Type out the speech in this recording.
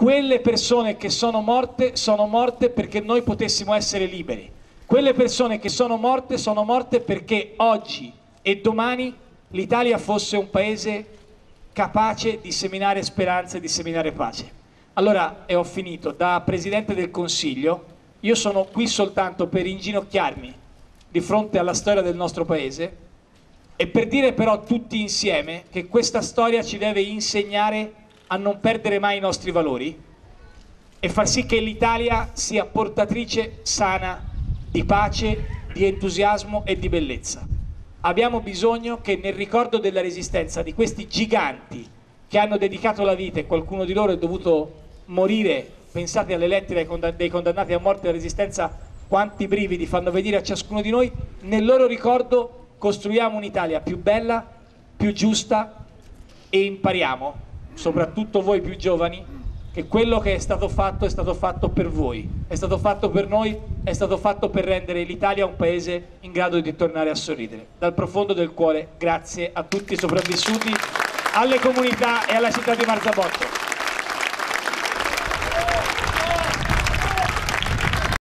quelle persone che sono morte sono morte perché noi potessimo essere liberi. Quelle persone che sono morte sono morte perché oggi e domani l'Italia fosse un paese capace di seminare speranza e di seminare pace. Allora, e ho finito, da Presidente del Consiglio, io sono qui soltanto per inginocchiarmi di fronte alla storia del nostro Paese e per dire però tutti insieme che questa storia ci deve insegnare a non perdere mai i nostri valori e far sì che l'Italia sia portatrice sana di pace, di entusiasmo e di bellezza. Abbiamo bisogno che nel ricordo della resistenza di questi giganti che hanno dedicato la vita e qualcuno di loro è dovuto morire, pensate alle lettere dei condannati a morte della resistenza, quanti brividi fanno venire a ciascuno di noi, nel loro ricordo costruiamo un'Italia più bella, più giusta e impariamo soprattutto voi più giovani, che quello che è stato fatto è stato fatto per voi, è stato fatto per noi, è stato fatto per rendere l'Italia un paese in grado di tornare a sorridere. Dal profondo del cuore grazie a tutti i sopravvissuti, alle comunità e alla città di Marzabotto.